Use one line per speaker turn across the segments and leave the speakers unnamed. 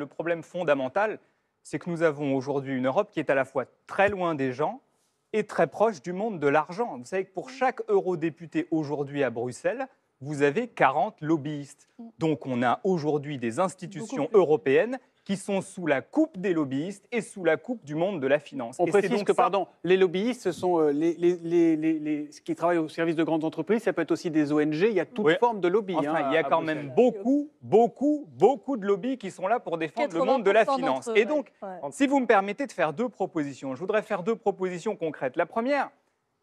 Le problème fondamental, c'est que nous avons aujourd'hui une Europe qui est à la fois très loin des gens et très proche du monde de l'argent. Vous savez que pour chaque eurodéputé aujourd'hui à Bruxelles, vous avez 40 lobbyistes. Donc on a aujourd'hui des institutions européennes qui sont sous la coupe des lobbyistes et sous la coupe du monde de la finance.
On
Et
précise
donc
que,
ça-
pardon, les lobbyistes, ce sont euh, les, les, les, les- les- ceux qui travaillent au service de grandes entreprises, ça peut être aussi des ONG, il y a toute
Oui.
forme de lobby.
Enfin,
hein,
il y a quand
Bruxelles.
même beaucoup, beaucoup, beaucoup de lobbies qui sont là pour défendre le monde de la
80%
finance.
eux,
Et donc,
Ouais.
si vous me permettez de faire deux propositions, je voudrais faire deux propositions concrètes. La première,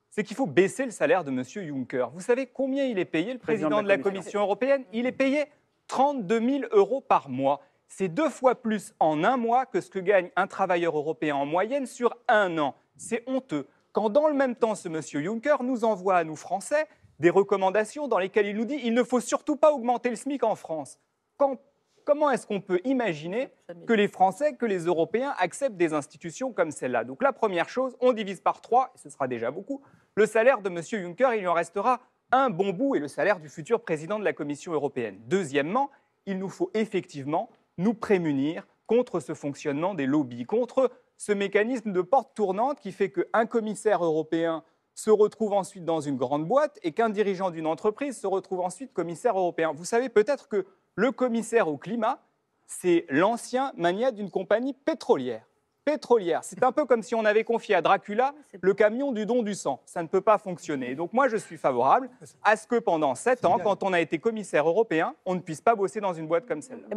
c'est qu'il faut baisser le salaire de M. Juncker. Vous savez combien il est payé, le président, de la Commission européenne? Il est payé 32 000 euros par mois. C'est deux fois plus en un mois que ce que gagne un travailleur européen en moyenne sur un an. C'est honteux. Quand dans le même temps, ce M. Juncker nous envoie à nous Français des recommandations dans lesquelles il nous dit il ne faut surtout pas augmenter le SMIC en France. Comment est-ce qu'on peut imaginer que les Français, que les Européens acceptent des institutions comme celle-là? Donc la première chose, on divise par trois, et ce sera déjà beaucoup, le salaire de M. Juncker, il en restera un bon bout, et le salaire du futur président de la Commission européenne. Deuxièmement, il nous faut effectivement nous prémunir contre ce fonctionnement des lobbies, contre ce mécanisme de porte tournante qui fait qu'un commissaire européen se retrouve ensuite dans une grande boîte et qu'un dirigeant d'une entreprise se retrouve ensuite commissaire européen. Vous savez peut-être que le commissaire au climat, c'est l'ancien magnat d'une compagnie pétrolière. Pétrolière. C'est un peu comme si on avait confié à Dracula le camion du don du sang. Ça ne peut pas fonctionner. Donc moi, je suis favorable à ce que pendant sept ans, quand on a été commissaire européen, on ne puisse pas bosser dans une boîte comme celle-là.